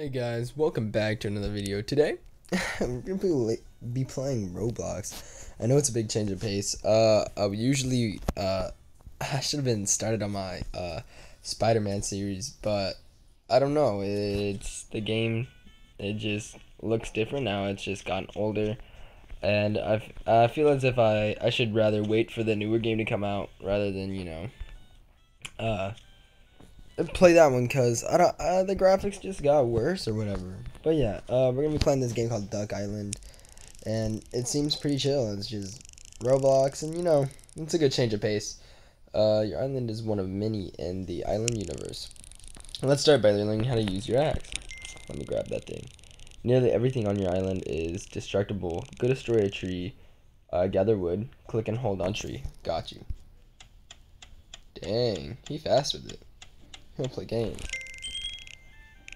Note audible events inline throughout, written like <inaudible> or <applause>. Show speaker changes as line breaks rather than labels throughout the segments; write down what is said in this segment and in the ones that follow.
Hey guys, welcome back to another video. Today, <laughs> I'm gonna be, be playing Roblox. I know it's a big change of pace. Uh, I usually, uh, <laughs> I should have been started on my, uh, Spider-Man series, but I don't know. It's the game. It just looks different now. It's just gotten older, and I I feel as if I I should rather wait for the newer game to come out rather than you know, uh play that one because I don't uh, the graphics just got worse or whatever. But yeah, uh, we're gonna be playing this game called Duck Island, and it seems pretty chill. It's just Roblox, and you know, it's a good change of pace. Uh, your island is one of many in the island universe. Let's start by learning how to use your axe. Let me grab that thing. Nearly everything on your island is destructible. Go destroy a tree, uh, gather wood, click and hold on tree. Got you. Dang, he fast with it. He'll play games.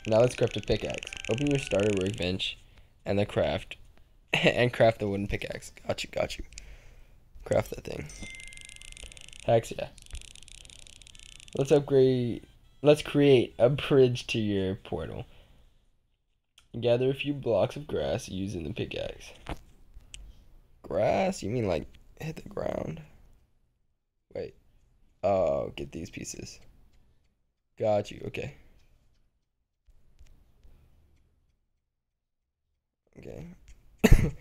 Now let's craft a pickaxe. Open your starter workbench and the craft <laughs> and craft the wooden pickaxe. Got you, got you. Craft that thing. Hex yeah. Let's upgrade let's create a bridge to your portal. Gather a few blocks of grass using the pickaxe. Grass? You mean like hit the ground? Wait. Oh, get these pieces. Got you. Okay. Okay. <coughs>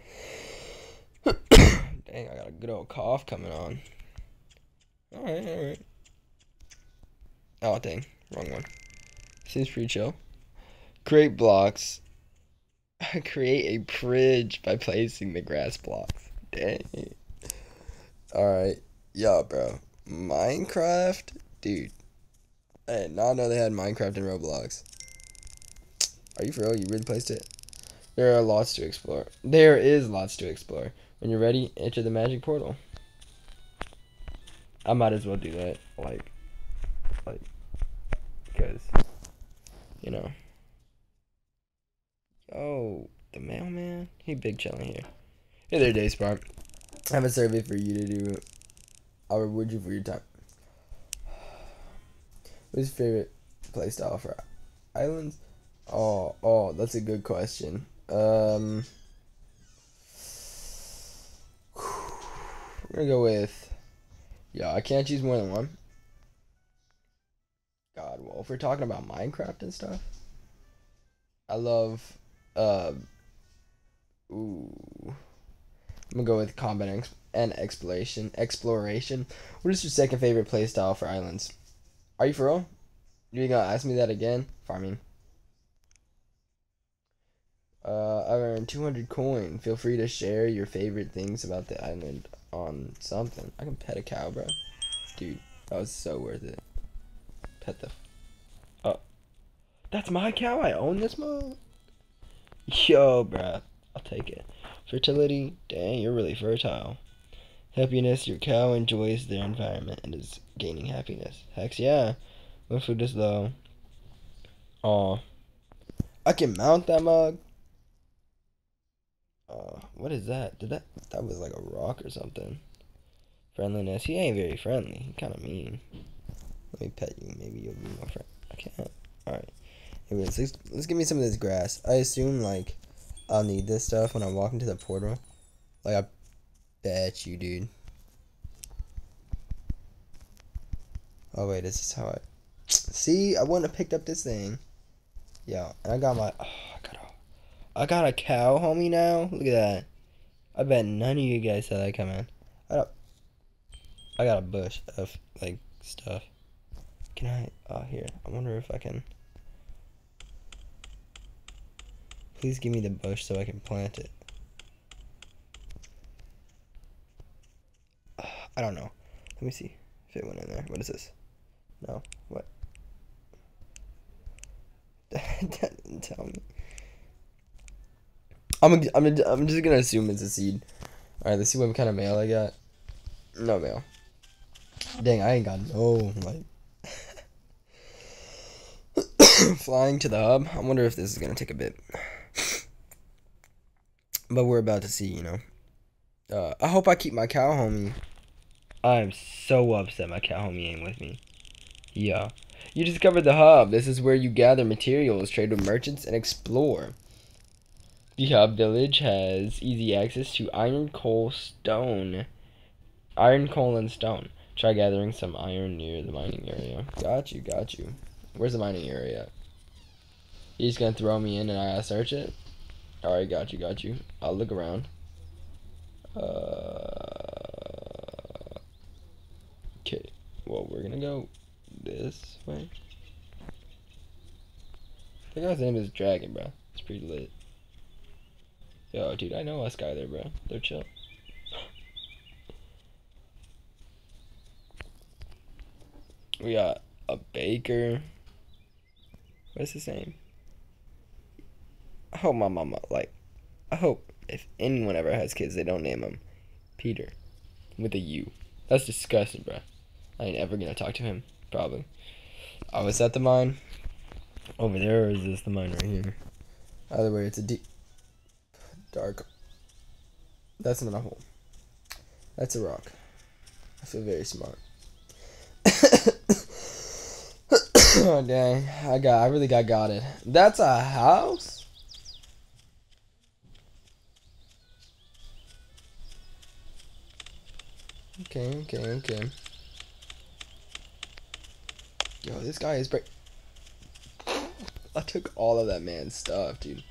Dang, I got a good old cough coming on. Alright, alright. Oh, dang. Wrong one. Seems pretty chill. Create blocks. <laughs> Create a bridge by placing the grass blocks. Dang. Alright. Yeah, bro. Minecraft? Dude. I did not know they had Minecraft and Roblox. Are you for real? You really placed it? There are lots to explore. There is lots to explore. When you're ready, enter the magic portal. I might as well do that. Like, like, because, you know. Oh, the mailman? He big chilling here. Hey there, Dayspark. I have a survey for you to do. I'll reward you for your time. What's your favorite playstyle for islands? Oh, oh, that's a good question. Um, <sighs> we're gonna go with. Yeah, I can't choose more than one. God, well, if we're talking about Minecraft and stuff, I love. Uh, ooh, I'm gonna go with combat and exploration. Exploration. What is your second favorite playstyle for islands? Are you for real? You gonna ask me that again? Farming. Uh, I earned 200 coin. Feel free to share your favorite things about the island on something. I can pet a cow, bro. Dude, that was so worth it. Pet the... Oh. That's my cow? I own this mug? Yo, bro. I'll take it. Fertility? Dang, you're really fertile. Happiness, your cow enjoys their environment and is gaining happiness. Hex yeah. When food is low. Aw. I can mount that mug. Uh, what is that? Did that that was like a rock or something? Friendliness. He ain't very friendly. He kinda mean. Let me pet you. Maybe you'll be my friend. I can't. Alright. Anyways, let's, let's give me some of this grass. I assume like I'll need this stuff when I walk into the portal. Like I Bet you, dude. Oh wait, this is how I. See, I wouldn't have picked up this thing. Yeah, and I got my. Oh, I got a. I got a cow, homie. Now look at that. I bet none of you guys saw that coming. I got. I got a bush of like stuff. Can I? Oh, here. I wonder if I can. Please give me the bush so I can plant it. I don't know. Let me see if it went in there. What is this? No. What? <laughs> didn't tell me. I'm I'm I'm just gonna assume it's a seed. All right, let's see what kind of mail I got. No mail. Dang, I ain't got no like. <coughs> Flying to the hub. I wonder if this is gonna take a bit. But we're about to see, you know. Uh, I hope I keep my cow homie. I'm so upset my cat homie ain't with me. Yeah. You discovered the hub. This is where you gather materials, trade with merchants, and explore. The hub village has easy access to iron, coal, stone. Iron, coal, and stone. Try gathering some iron near the mining area. Got you, got you. Where's the mining area? He's gonna throw me in and I gotta search it? Alright, got you, got you. I'll look around. Uh, okay, well, we're gonna go this way. The guy's name is Dragon, bro. It's pretty lit. Yo, dude, I know us guy there, bro. They're chill. we got a baker. What's his name? I hope my mama, like, I hope if anyone ever has kids, they don't name him Peter with a U. That's disgusting, bro. I ain't ever gonna talk to him, probably. Oh, is that the mine? Over there, or is this the mine right here? Either way, it's a deep, dark. That's not a hole. That's a rock. I feel very smart. <coughs> oh dang! I got. I really got got it. That's a house. Okay, okay, okay. Yo, this guy is break. I took all of that man's stuff, dude.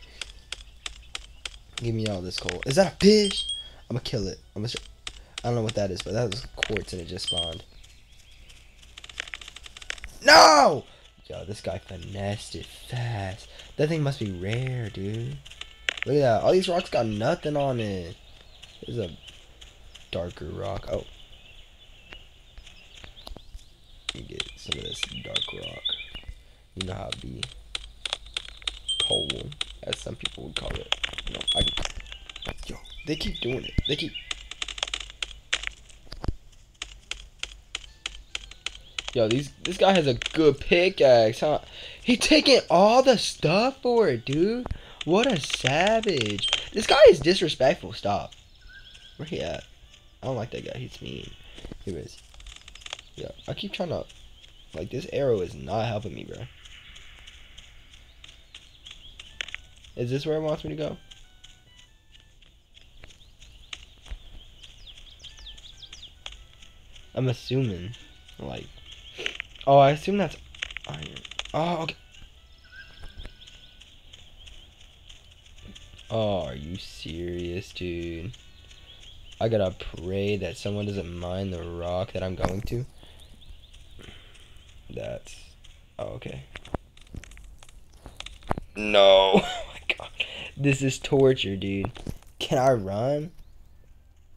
Give me all this coal. Is that a fish? I'm gonna kill it. I'm gonna. I don't know what that is, but that was quartz and it just spawned. No! Yo, this guy finessed it fast. That thing must be rare, dude. Look at that. All these rocks got nothing on it. There's a darker rock. Oh. Let me get some of this dark rock. You know how it be. Coal, as some people would call it. No, I. Yo, they keep doing it. They keep. Yo, these this guy has a good pickaxe, huh? He taking all the stuff for it, dude. What a savage. This guy is disrespectful. Stop. Where he at? I don't like that guy. He's mean. Anyways. Yeah, I keep trying to... Like, this arrow is not helping me, bro. Is this where it wants me to go? I'm assuming. Like... Oh, I assume that's iron. Oh, okay. Oh, are you serious, dude? I gotta pray that someone doesn't mind the rock that I'm going to. That's... Oh, okay. No! <laughs> <laughs> Oh my god. This is torture, dude. Can I run?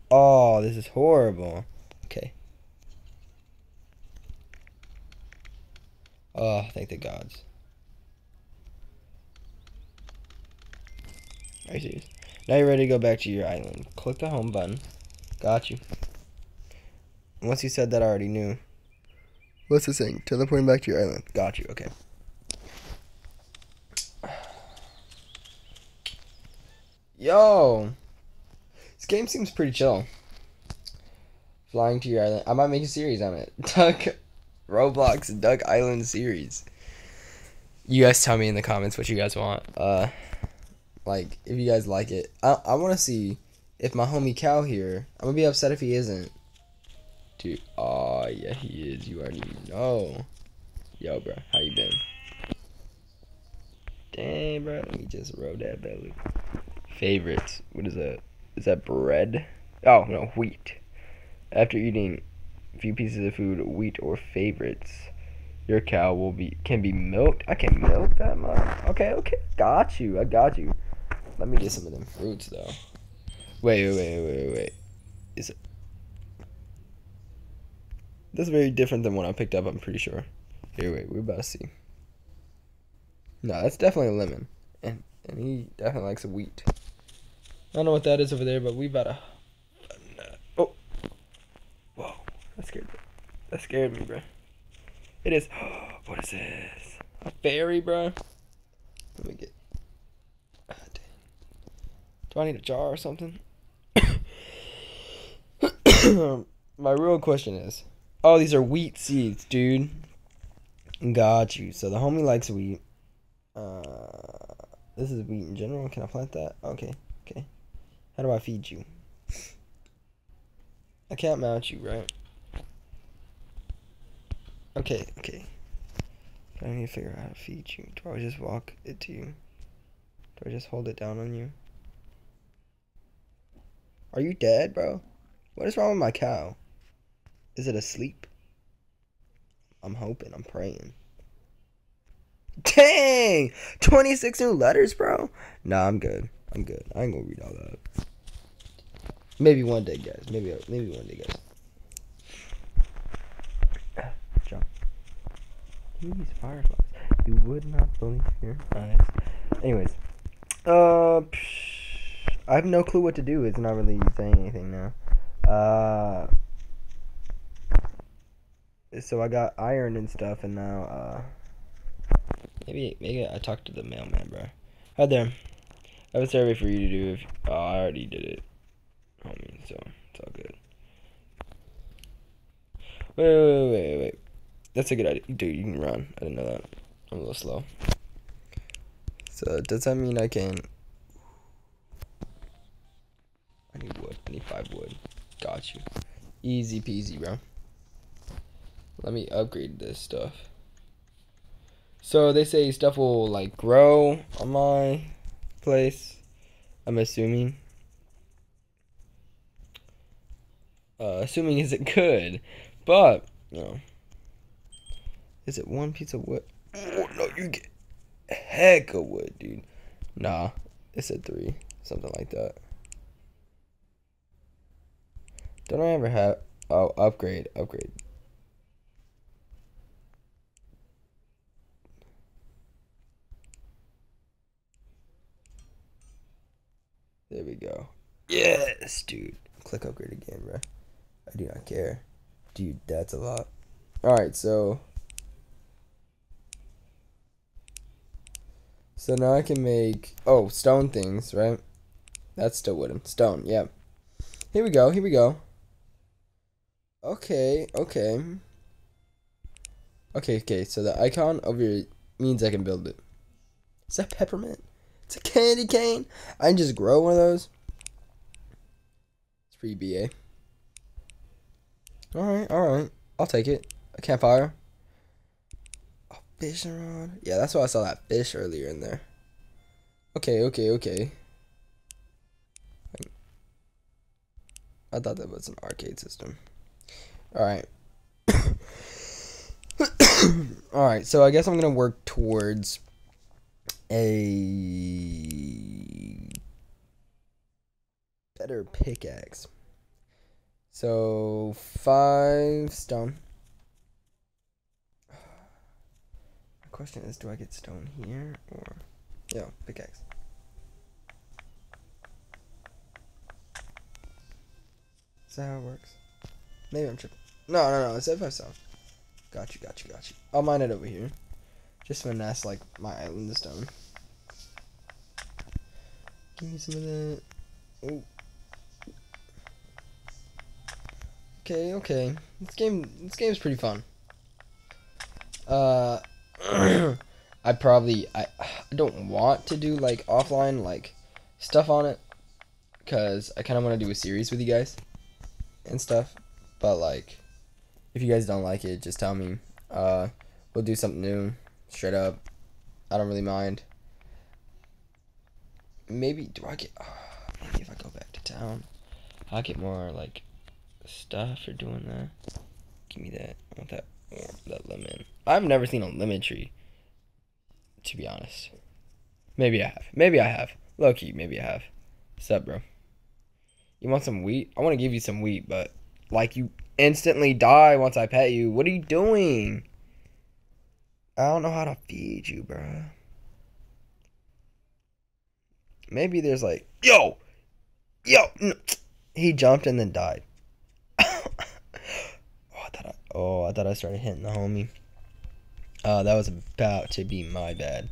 Oh, this is horrible. Okay. Oh, thank the gods. Are you? Now you're ready to go back to your island. Click the home button. Got you. Once you said that, I already knew. What's this saying? Teleporting back to your island. Got you. Okay. Yo! This game seems pretty chill. Flying to your island. I might make a series on it. <laughs> Duck Roblox Duck Island series. You guys tell me in the comments what you guys want. Uh like if you guys like it. I I wanna see if my homie Cow here. I'm gonna be upset if he isn't. Dude, oh yeah he is. You already know. Yo bro, how you been? Dang bro, let me just roll that belly. Favorites. What is that? Is that bread? Oh no, wheat. After eating a few pieces of food, wheat or favorites. Your cow will be can be milked. I can milk that much. Okay, okay, got you. I got you. Let me get some of them fruits though. Wait, wait, wait, wait, wait. Is it? That's very different than what I picked up. I'm pretty sure. Here, wait. We're about to see. No, that's definitely a lemon, and and he definitely likes a wheat. I don't know what that is over there, but we about to. Oh, whoa! That scared me. That scared me, bro. It is. <gasps> What is this? A fairy, bro. Let me get. Ah, Do I need a jar or something? <coughs> <coughs> My real question is, oh, these are wheat seeds, dude. Got you. So the homie likes wheat. Uh, this is wheat in general. Can I plant that? Okay. Okay. How do I feed you? I can't mount you, right? Okay, okay. I need to figure out how to feed you. Do I just walk it to you? Do I just hold it down on you? Are you dead, bro? What is wrong with my cow? Is it asleep? I'm hoping, I'm praying. Dang! 26 new letters, bro? Nah, I'm good. I'm good. I ain't gonna read all that. Maybe one day, guys. Maybe maybe one day, guys. <sighs> Jump. These fireflies. You would not believe your eyes. Anyways. Uh, psh, I have no clue what to do. It's not really saying anything now. Uh, so I got iron and stuff, and now uh, maybe maybe I talked to the mailman, bro. Hi there. I have a survey for you to do. If oh, I already did it, homie. So it's all good. Wait, wait, wait, wait. That's a good idea, dude. You can run. I didn't know that. I'm a little slow. So does that mean I can? I need wood. I need five wood. Got you. Easy peasy, bro. Let me upgrade this stuff. So they say stuff will like grow on my place. I'm assuming. Uh, assuming is it good, but you know, is it one piece of wood? Oh, no, you get heck of wood, dude. Nah, it said three, something like that. Don't I ever have? Oh, upgrade, upgrade. There we go. Yes, dude. Click upgrade again, bro. I do not care. Dude, that's a lot. Alright, so. So now I can make. Oh, stone things, right? That's still wooden. Stone, yeah. Here we go, here we go. Okay, okay. Okay, okay, so the icon over here means I can build it. Is that peppermint? It's a candy cane. I can just grow one of those. It's pretty BA. Alright, alright. I'll take it. A campfire. A fishing rod. Yeah, that's why I saw that fish earlier in there. Okay, okay, okay. I thought that was an arcade system. Alright. <coughs> <coughs> Alright, so I guess I'm going to work towards a better pickaxe. So, five stone. The question is, do I get stone here or... Yeah, pickaxe. Is that how it works? Maybe I'm tripping. No, no, no. It's F5 stone. Got you, got you, got you. I'll mine it over here. Just finesse like my island of stone. Give me some of that. Oh. Okay, okay. This game this game's pretty fun. Uh <clears throat> I probably I I don't want to do like offline like stuff on it cuz I kind of want to do a series with you guys and stuff. But like if you guys don't like it, just tell me. Uh we'll do something new straight up. I don't really mind. Maybe do I get? Uh, maybe if I go back to town, I'll get more like stuff for doing that. Give me that. I want that. that lemon. I've never seen a lemon tree. To be honest, maybe I have. Maybe I have. Low key, maybe I have. What's up, bro? You want some wheat? I want to give you some wheat, but like you instantly die once I pet you. What are you doing? I don't know how to feed you, bro. Maybe there's like, yo, yo. No. He jumped and then died. <coughs> oh, I thought I, oh, I thought I started hitting the homie. Uh, that was about to be my bad.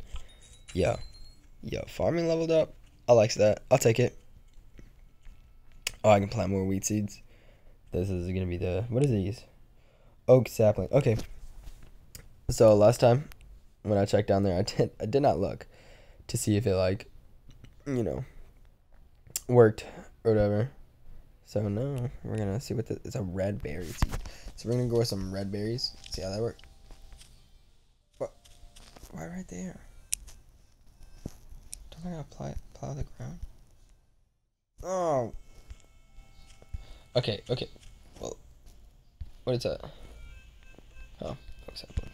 Yo, yo, farming leveled up. I likes that. I'll take it. Oh, I can plant more wheat seeds. This is gonna be the what is these? Oak sapling. Okay. So last time when I checked down there, I did I did not look to see if it like, you know, worked or whatever. So no, we're gonna see what the, it's a red berry seed. So we're gonna go with some red berries. See how that works. What? Why right there? Don't I gotta plow, plow the ground? Oh. Okay, okay. Well, what is that? Oh, what's happening?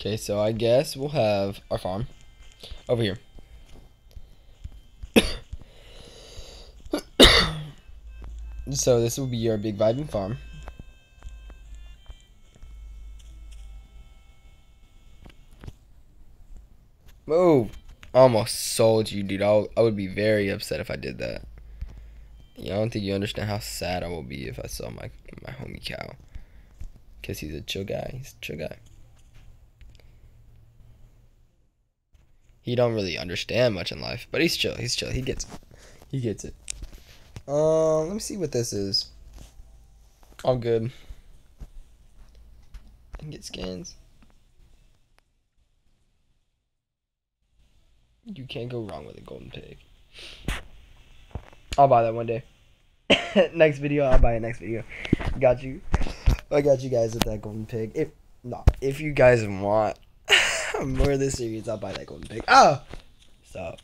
Okay, so I guess we'll have our farm over here. <coughs> so this will be your big vibing farm. Move! Almost sold you, dude. I, I would be very upset if I did that. Yeah, I don't think you understand how sad I will be if I saw my my homie cow. Cause he's a chill guy. He's a chill guy. He don't really understand much in life, but he's chill. He's chill. He gets it. He gets it. Um, let me see what this is. All good. I can get skins. You can't go wrong with a golden pig. I'll buy that one day. <laughs> next video, I'll buy it next video. Got you. I got you guys with that golden pig. If not, if you guys want more of this series, I'll buy that golden pig. Oh, so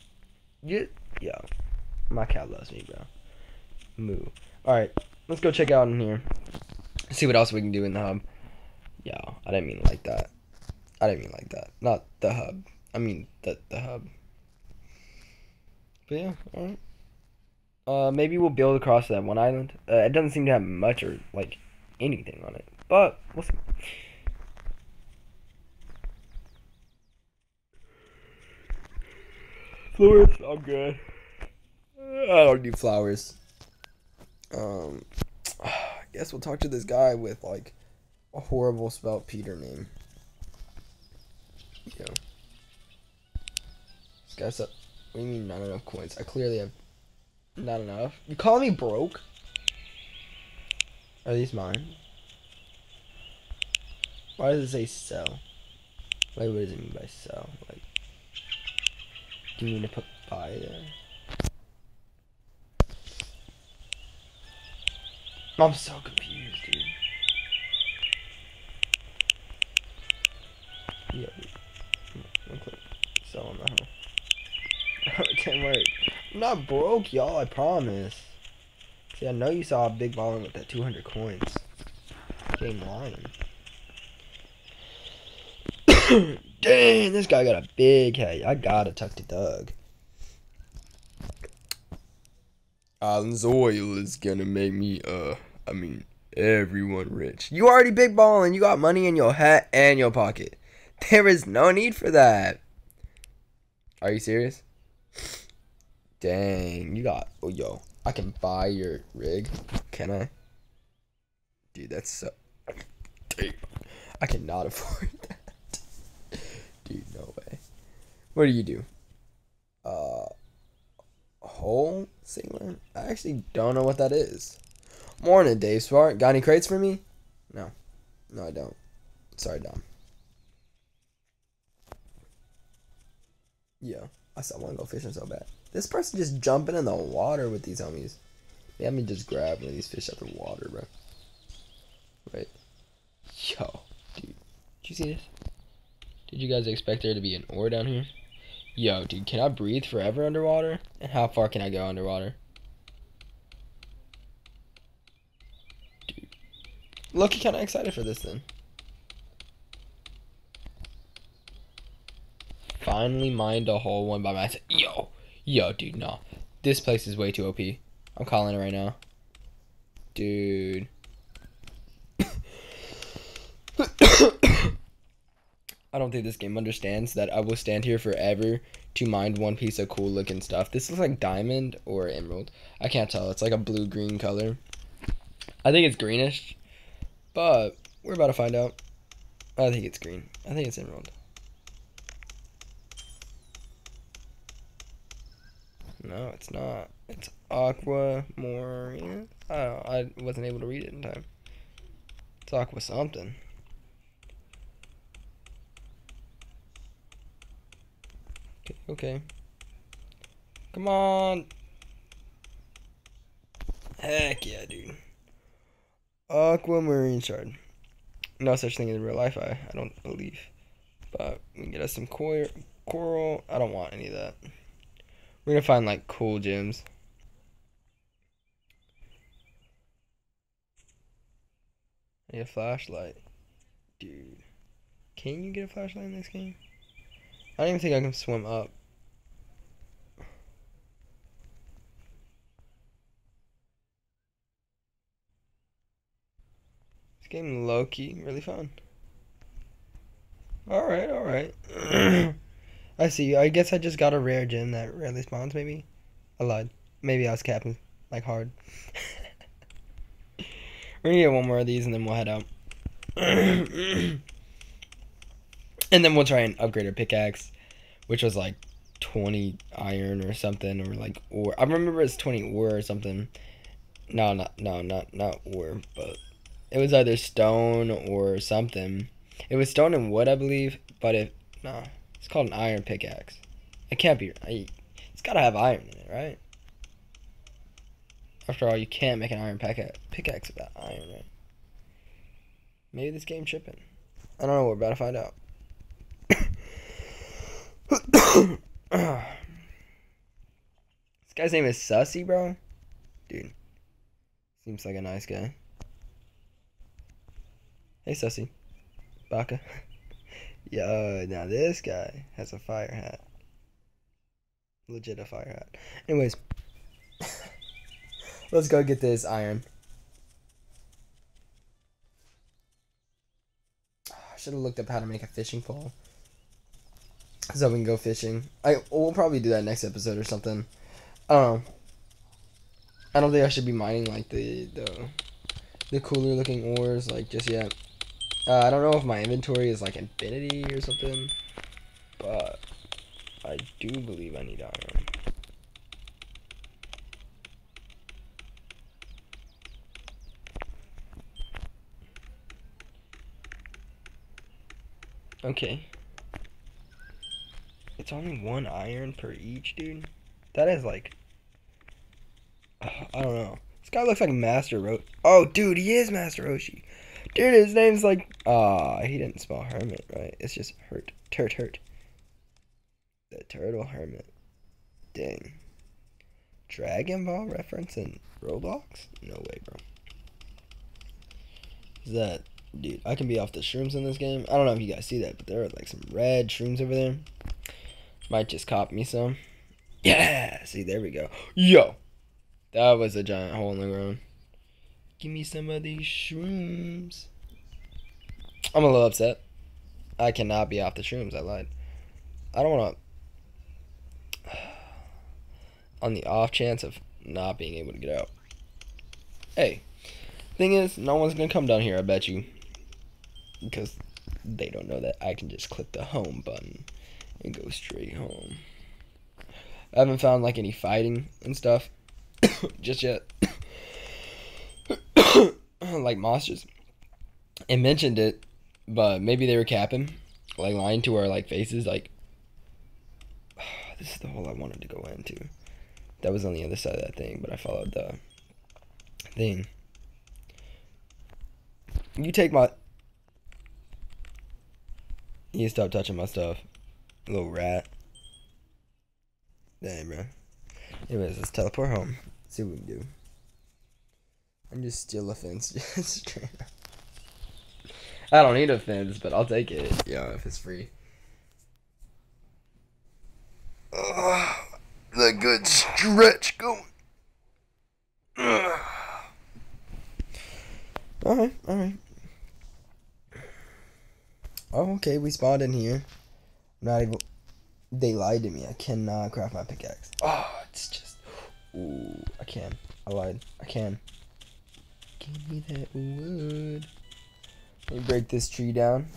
you, yo, my cat loves me, bro. Moo. All right, let's go check out in here. See what else we can do in the hub. Yo, I didn't mean like that. I didn't mean like that. Not the hub. I mean the the hub. But yeah, all right. Uh, maybe we'll build across that one island. Uh, it doesn't seem to have much or like anything on it, but we'll see. Flowers, I'm good. I don't need flowers. Um, I guess we'll talk to this guy with like a horrible spelled Peter name. Yeah. This guy's up. What do you mean not enough coins? I clearly have not enough. You call me broke? Are these mine? Why does it say sell? Wait, what does it mean by sell? Like, do you mean to put buy there? I'm so confused, dude. Yeah, I'll click sell on the home. it didn't work. I'm not broke, y'all, I promise. See, I know you saw a big balling with that 200 coins. Game lying. <coughs> <coughs> Dang, this guy got a big head. I gotta tuck to Doug. Island's oil is gonna make me, uh, I mean, everyone rich. You already big balling. You got money in your hat and your pocket. There is no need for that. Are you serious? Dang, you got, oh, yo, I can buy your rig. Can I? Dude, that's so, Dude, I cannot <laughs> afford that. Dude, no way. What do you do? Uh, wholesaler? I actually don't know what that is. Morning, Dave Smart. Got any crates for me? No. No, I don't. Sorry, Dom. Yeah, I still want to go fishing so bad. This person just jumping in the water with these homies. Let me just grab one of these fish out of the water, bro. Wait. Yo, dude. Did you see this? Did you guys expect there to be an ore down here? Yo, dude, can I breathe forever underwater? And how far can I go underwater? Dude. Looking kind of excited for this then. Finally mined a whole one by myself. Yo, yo, dude, no. This place is way too OP. I'm calling it right now. Dude. I don't think this game understands that I will stand here forever to mine one piece of cool looking stuff. This looks like diamond or emerald. I can't tell. It's like a blue green color. I think it's greenish, but we're about to find out. I think it's green. I think it's emerald. No, it's not. It's aqua more. I, oh, I wasn't able to read it in time. It's aqua something. Okay. Come on. Heck yeah, dude. Aquamarine shard. No such thing in real life, I, I don't believe. But we can get us some coral. I don't want any of that. We're gonna find like cool gems. Need a flashlight. Dude. Can you get a flashlight in this game? I don't even think I can swim up. This game low key, really fun. Alright, alright. <clears throat> I see. I guess I just got a rare gem that rarely spawns, maybe? I lied. Maybe I was capping, like, hard. <laughs> We're gonna get one more of these and then we'll head out. <clears throat> and then we'll try and upgrade our pickaxe, which was like 20 iron or something, or like ore. I remember it's 20 ore or something. No, not no, not not ore, but it was either stone or something. It was stone and wood, I believe, but if no, it's called an iron pickaxe. It can't be. It's gotta have iron in it, right? After all, you can't make an iron pickaxe without iron, right? Maybe this game tripping. I don't know. We're about to find out. This guy's name is Sussy, bro. Dude, seems like a nice guy. Hey, Sussy. Baka. <laughs> Yo, now this guy has a fire hat. Legit a fire hat. Anyways. <coughs> Let's go get this iron. <sighs> I should have looked up how to make a fishing pole. So we can go fishing. I we'll probably do that next episode or something. Um I don't think I should be mining like the the the cooler looking ores like just yet. Uh, I don't know if my inventory is like infinity or something, but I do believe I need iron. Okay. It's only one iron per each, dude. That is like... Uh, I don't know. This guy looks like Master Roshi. Oh, dude, he is Master Roshi. Dude, his name's like... Ah, he didn't spell Hermit, right? It's just Hurt. Turt, Hurt. The Turtle Hermit. Dang. Dragon Ball reference in Roblox? No way, bro. Is that dude, I can be off the shrooms in this game. I don't know if you guys see that, but there are like some red shrooms over there. Might just cop me some. Yeah, see, there we go. Yo, that was a giant hole in the ground. Give me some of these shrooms. I'm a little upset. I cannot be off the shrooms. I lied. I don't want to. <sighs> On the off chance of not being able to get out. Hey, thing is, no one's gonna come down here. I bet you because they don't know that I can just click the home button and go straight home. I haven't found like any fighting and stuff <coughs> just yet. <coughs> like monsters. It mentioned it, but maybe they were capping, like lying to our like faces. Like <sighs> this is the hole I wanted to go into. That was on the other side of that thing, but I followed the thing. You take my you stop touching my stuff. Little rat. Damn, bro. Anyways, let's teleport home. See what we can do. I'm just steal a fence. <laughs> I don't need a fence, but I'll take it. Yeah, if it's free. Uh, the good stretch going. Alright, alright. Oh, okay, we spawned in here. Not even. They lied to me. I cannot craft my pickaxe. Oh, it's just. Ooh, I can. I lied. I can. Give me that wood. Let me break this tree down.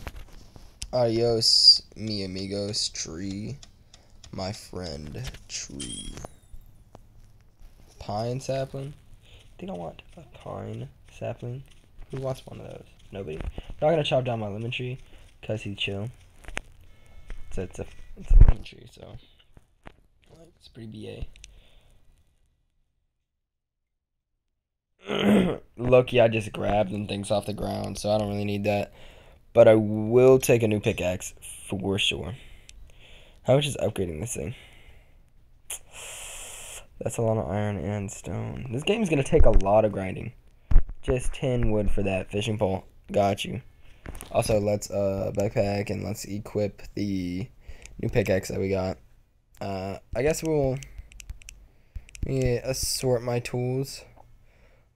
Adios, mi amigos, tree. My friend, tree. Pine sapling? I think I want a pine sapling. Who wants one of those? Nobody. I'm not gonna chop down my lemon tree. Cause he's chill. So it's a it's a lemon tree, so It's pretty BA. Lucky <clears throat> I just grabbed and things off the ground, so I don't really need that. But I will take a new pickaxe for sure. How much is upgrading this thing? That's a lot of iron and stone. This game's gonna take a lot of grinding. Just 10 wood for that fishing pole. Got you. Also, let's uh backpack and let's equip the new pickaxe that we got. Uh, I guess we'll me assort my tools.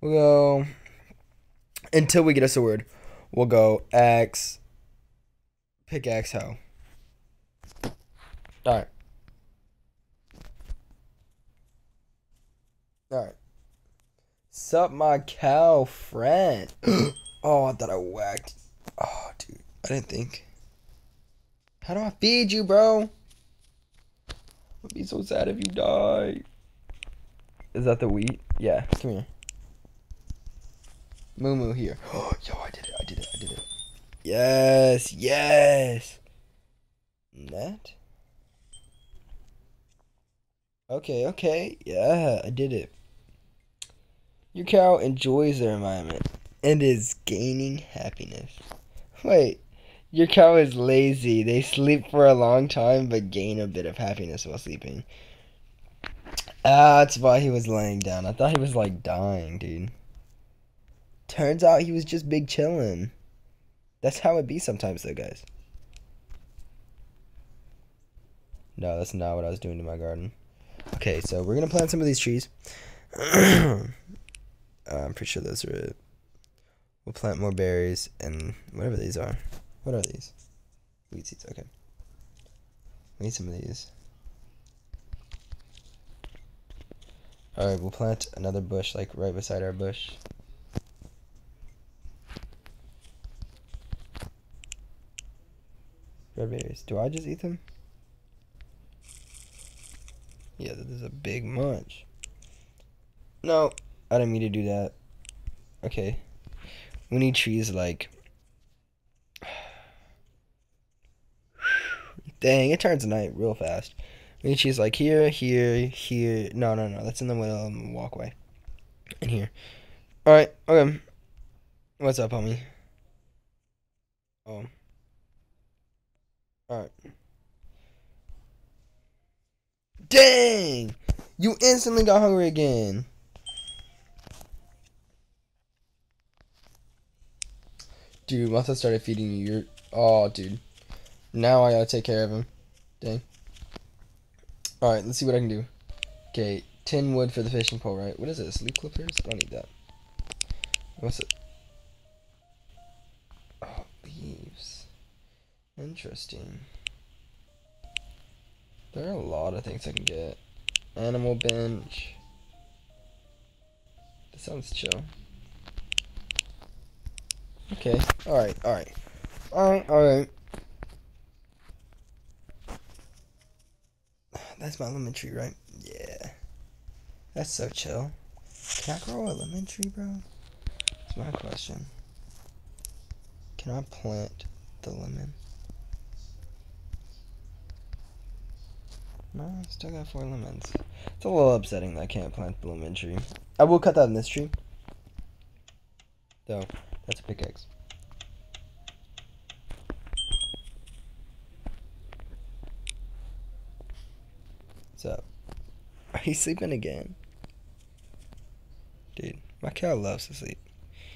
We'll go until we get a sword. We'll go axe, pickaxe, hoe. All right. All right. Sup, my cow friend. <gasps> oh, I thought I whacked. Oh, dude. I didn't think. How do I feed you, bro? I'd be so sad if you die. Is that the wheat? Yeah, come here. Moo moo here. Oh, <gasps> yo, I did it, I did it, I did it. Yes, yes. Net? Okay, okay. Yeah, I did it. Your cow enjoys their environment and is gaining happiness. Wait, your cow is lazy. They sleep for a long time but gain a bit of happiness while sleeping. Ah, that's why he was laying down. I thought he was like dying, dude. Turns out he was just big chillin'. That's how it be sometimes though, guys. No, that's not what I was doing to my garden. Okay, so we're gonna plant some of these trees. Uh, <clears throat> I'm pretty sure those are it. We'll plant more berries and whatever these are. What are these? Wheat seeds, okay. We need some of these. Alright, we'll plant another bush like right beside our bush. Red berries. Do I just eat them? Yeah, this is a big munch. No, I didn't mean to do that. Okay. We need trees like... <sighs> Dang, it turns night real fast. We need trees like here, here, here. No, no, no. That's in the middle of the walkway. In here. Alright, okay. What's up, homie? Oh. Alright. Dang! You instantly got hungry again. Dude, once I started feeding you, you're... Oh, dude. Now I gotta take care of him. Dang. Alright, let's see what I can do. Okay, tin wood for the fishing pole, right? What is this? Leaf clippers? I don't need that. What's it? Oh, leaves. Interesting. There are a lot of things I can get. Animal bench. That sounds chill. Okay. Alright, alright. Alright, alright. That's my lemon tree, right? Yeah. That's so chill. Can I grow a lemon tree, bro? That's my question. Can I plant the lemon? No, I still got four lemons. It's a little upsetting that I can't plant the lemon tree. I will cut that in this tree. Though. That's a pickaxe. What's up? Are you sleeping again? Dude, my cow loves to sleep.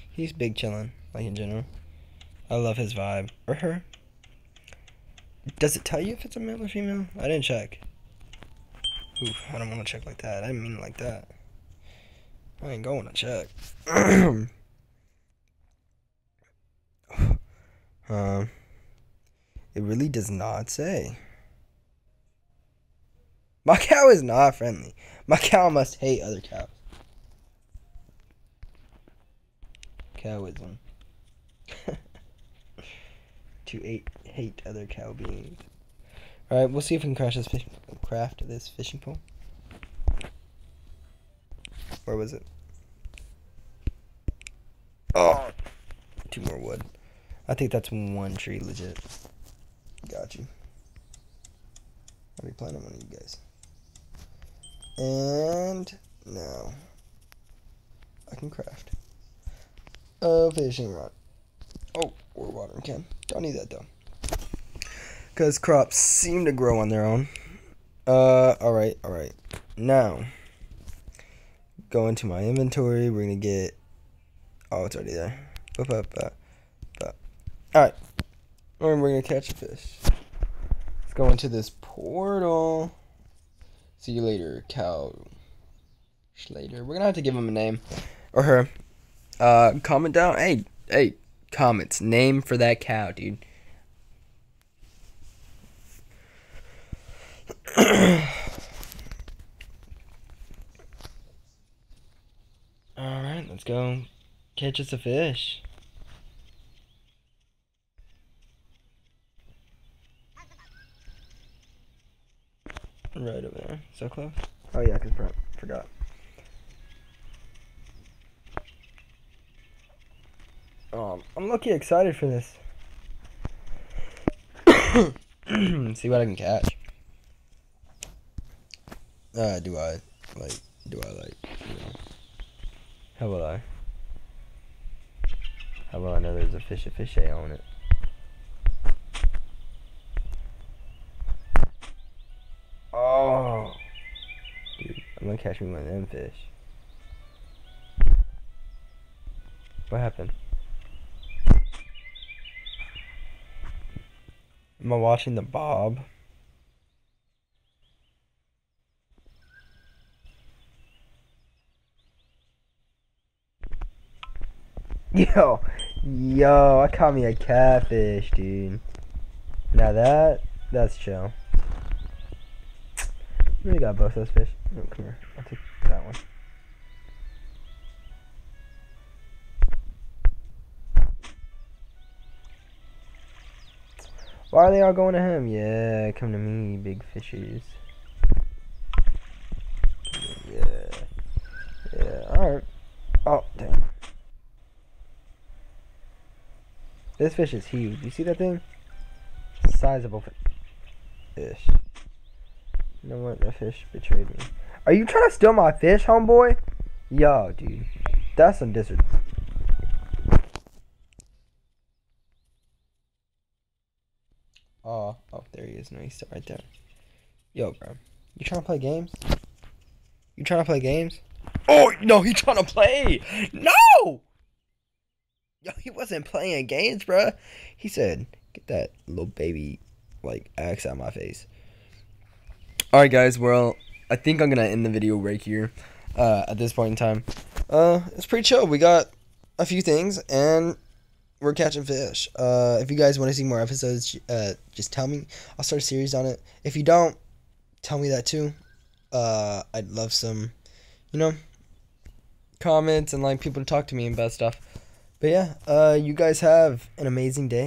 He's big chillin', like in general. I love his vibe. Or her. Does it tell you if it's a male or female? I didn't check. Oof, I don't want to check like that. I didn't mean like that. I ain't going to check. <clears throat> Um, it really does not say. My <laughs> cow is not friendly. My cow must hate other cows. Cowism. <laughs> to hate, hate other cow beings. Alright, we'll see if we can crash this fish, craft this fishing pole. Where was it? Oh, two more wood. I think that's one tree legit. Got you. I'll be planting one of you guys. And now I can craft a fishing rod. Oh, or watering can. Don't need that though. Because crops seem to grow on their own. Uh, alright, alright. Now, go into my inventory. We're to get. Oh, it's already there. Up, up, up. Alright. We're to catch a fish. Let's go into this portal. See you later, cow. Schlater. We're gonna have to give him a name. Or her. Uh, comment down. Hey, hey, comments. Name for that cow, dude. <coughs> Alright, let's go catch us a fish. Right over there. So close. Oh yeah, cause I forgot. Um, I'm lucky excited for this. <coughs> See what I can catch. Uh, do I like? Do I like? You know, how will I? How will I know there's a fish a fish on it? I'm gonna catch me one of them fish. What happened? Am I watching the bob? <laughs> Yo, yo, I caught me a catfish, dude. Now that, that's chill. Really got both those fish. Oh, come here. I'll take that one. Why are they all going to him? Yeah, come to me, big fishes. Yeah. Yeah, alright. Oh, damn. This fish is huge. You see that thing? Sizable fish. You know what? The fish betrayed me. Are you trying to steal my fish, homeboy? Yo, dude. That's some disrespect. Oh, oh, there he is. No, he's still right there. Yo, bro. You trying to play games? You trying to play games? Oh, no, he trying to play. No! Yo, he wasn't playing games, bro. He said, get that little baby, like, axe out my face. Alright guys, well, I think I'm gonna end the video right here, uh, at this point in time. Uh, it's pretty chill. We got a few things, and we're catching fish. Uh, if you guys want to see more episodes, uh, just tell me. I'll start a series on it. If you don't, tell me that too. Uh, I'd love some, you know, comments and like people to talk to me about stuff. But yeah, uh, you guys have an amazing day.